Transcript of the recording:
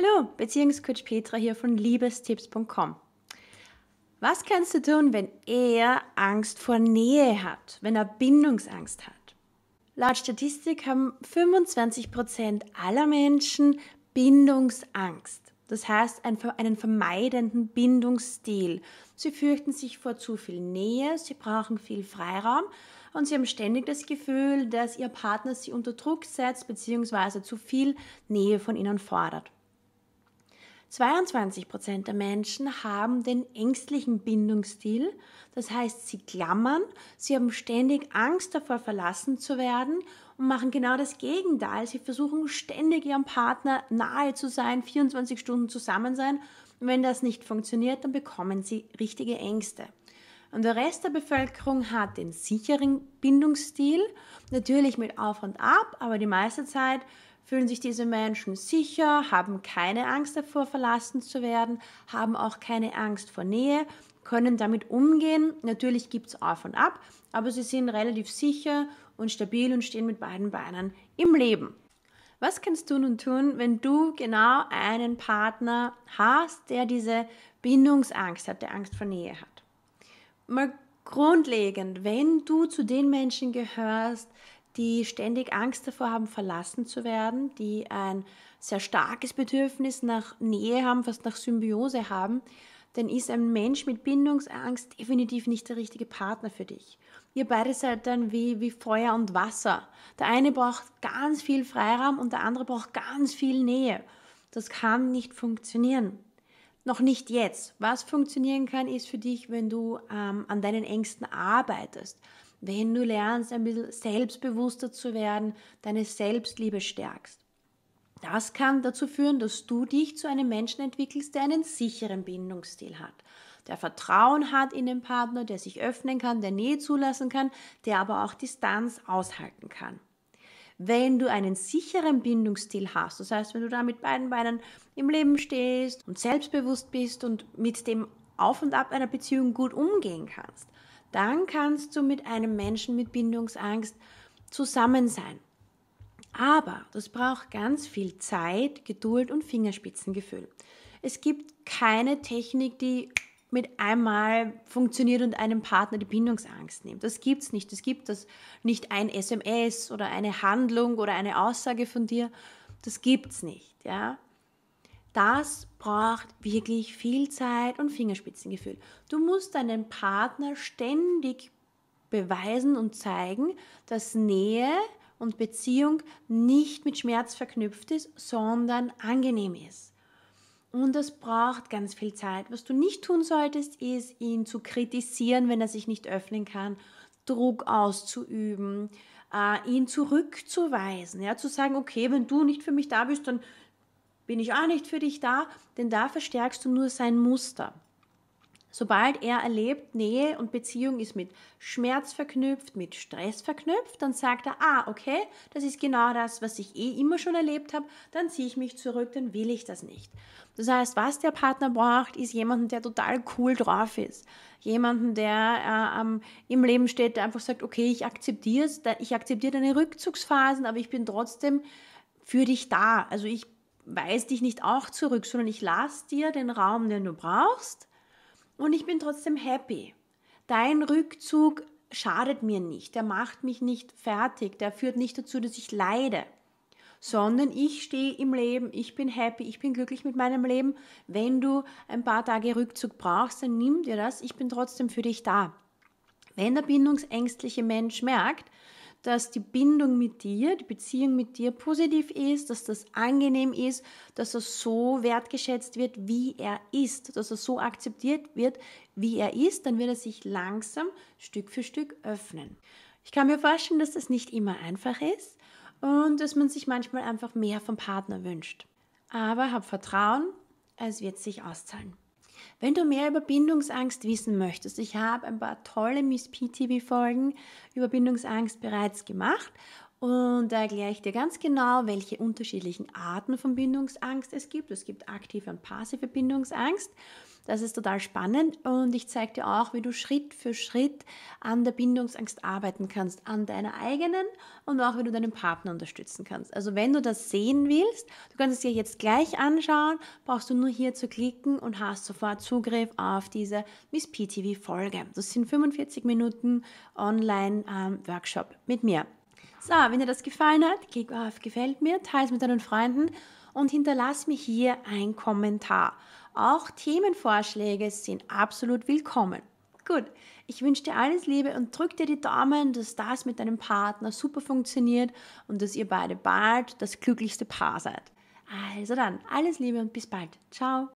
Hallo, Beziehungscoach Petra hier von liebestipps.com. Was kannst du tun, wenn er Angst vor Nähe hat, wenn er Bindungsangst hat? Laut Statistik haben 25% aller Menschen Bindungsangst. Das heißt, einen vermeidenden Bindungsstil. Sie fürchten sich vor zu viel Nähe, sie brauchen viel Freiraum und sie haben ständig das Gefühl, dass ihr Partner sie unter Druck setzt bzw. zu viel Nähe von ihnen fordert. 22 Prozent der Menschen haben den ängstlichen Bindungsstil. Das heißt, sie klammern, sie haben ständig Angst davor, verlassen zu werden und machen genau das Gegenteil. Sie versuchen ständig ihrem Partner nahe zu sein, 24 Stunden zusammen sein. Und wenn das nicht funktioniert, dann bekommen sie richtige Ängste. Und der Rest der Bevölkerung hat den sicheren Bindungsstil, natürlich mit Auf und Ab, aber die meiste Zeit fühlen sich diese Menschen sicher, haben keine Angst davor, verlassen zu werden, haben auch keine Angst vor Nähe, können damit umgehen. Natürlich gibt es auf und ab, aber sie sind relativ sicher und stabil und stehen mit beiden Beinen im Leben. Was kannst du nun tun, wenn du genau einen Partner hast, der diese Bindungsangst hat, der Angst vor Nähe hat? Mal grundlegend, wenn du zu den Menschen gehörst, die ständig Angst davor haben, verlassen zu werden, die ein sehr starkes Bedürfnis nach Nähe haben, fast nach Symbiose haben, dann ist ein Mensch mit Bindungsangst definitiv nicht der richtige Partner für dich. Ihr beide seid dann wie, wie Feuer und Wasser. Der eine braucht ganz viel Freiraum und der andere braucht ganz viel Nähe. Das kann nicht funktionieren. Noch nicht jetzt. Was funktionieren kann, ist für dich, wenn du ähm, an deinen Ängsten arbeitest wenn du lernst, ein bisschen selbstbewusster zu werden, deine Selbstliebe stärkst. Das kann dazu führen, dass du dich zu einem Menschen entwickelst, der einen sicheren Bindungsstil hat, der Vertrauen hat in den Partner, der sich öffnen kann, der Nähe zulassen kann, der aber auch Distanz aushalten kann. Wenn du einen sicheren Bindungsstil hast, das heißt, wenn du da mit beiden Beinen im Leben stehst und selbstbewusst bist und mit dem Auf und Ab einer Beziehung gut umgehen kannst, dann kannst du mit einem Menschen mit Bindungsangst zusammen sein. Aber das braucht ganz viel Zeit, Geduld und Fingerspitzengefühl. Es gibt keine Technik, die mit einmal funktioniert und einem Partner die Bindungsangst nimmt. Das gibt es nicht. Es gibt das nicht ein SMS oder eine Handlung oder eine Aussage von dir. Das gibt es nicht. Ja? Das braucht wirklich viel Zeit und Fingerspitzengefühl. Du musst deinem Partner ständig beweisen und zeigen, dass Nähe und Beziehung nicht mit Schmerz verknüpft ist, sondern angenehm ist. Und das braucht ganz viel Zeit. Was du nicht tun solltest, ist, ihn zu kritisieren, wenn er sich nicht öffnen kann, Druck auszuüben, äh, ihn zurückzuweisen, ja, zu sagen, okay, wenn du nicht für mich da bist, dann bin ich auch nicht für dich da, denn da verstärkst du nur sein Muster. Sobald er erlebt, Nähe und Beziehung ist mit Schmerz verknüpft, mit Stress verknüpft, dann sagt er, ah, okay, das ist genau das, was ich eh immer schon erlebt habe, dann ziehe ich mich zurück, dann will ich das nicht. Das heißt, was der Partner braucht, ist jemanden, der total cool drauf ist. Jemanden, der äh, ähm, im Leben steht, der einfach sagt, okay, ich akzeptiere ich akzeptiere deine Rückzugsphasen, aber ich bin trotzdem für dich da. Also ich weise dich nicht auch zurück, sondern ich lasse dir den Raum, den du brauchst. Und ich bin trotzdem happy. Dein Rückzug schadet mir nicht, der macht mich nicht fertig, der führt nicht dazu, dass ich leide, sondern ich stehe im Leben, ich bin happy, ich bin glücklich mit meinem Leben. Wenn du ein paar Tage Rückzug brauchst, dann nimm dir das, ich bin trotzdem für dich da. Wenn der bindungsängstliche Mensch merkt, dass die Bindung mit dir, die Beziehung mit dir positiv ist, dass das angenehm ist, dass er so wertgeschätzt wird, wie er ist, dass er so akzeptiert wird, wie er ist, dann wird er sich langsam Stück für Stück öffnen. Ich kann mir vorstellen, dass das nicht immer einfach ist und dass man sich manchmal einfach mehr vom Partner wünscht. Aber hab Vertrauen, es wird sich auszahlen. Wenn du mehr über Bindungsangst wissen möchtest, ich habe ein paar tolle Miss PTV-Folgen über Bindungsangst bereits gemacht Und da erkläre ich dir ganz genau, welche unterschiedlichen Arten von Bindungsangst es gibt. Es gibt aktive und passive Bindungsangst. Das ist total spannend und ich zeige dir auch, wie du Schritt für Schritt an der Bindungsangst arbeiten kannst, an deiner eigenen und auch wie du deinen Partner unterstützen kannst. Also wenn du das sehen willst, du kannst es dir jetzt gleich anschauen, brauchst du nur hier zu klicken und hast sofort Zugriff auf diese Miss PTV Folge. Das sind 45 Minuten Online-Workshop ähm, mit mir. So, wenn dir das gefallen hat, klick auf Gefällt mir, teile es mit deinen Freunden und hinterlass mir hier einen Kommentar. Auch Themenvorschläge sind absolut willkommen. Gut, ich wünsche dir alles Liebe und drück dir die Daumen, dass das mit deinem Partner super funktioniert und dass ihr beide bald das glücklichste Paar seid. Also dann, alles Liebe und bis bald. Ciao.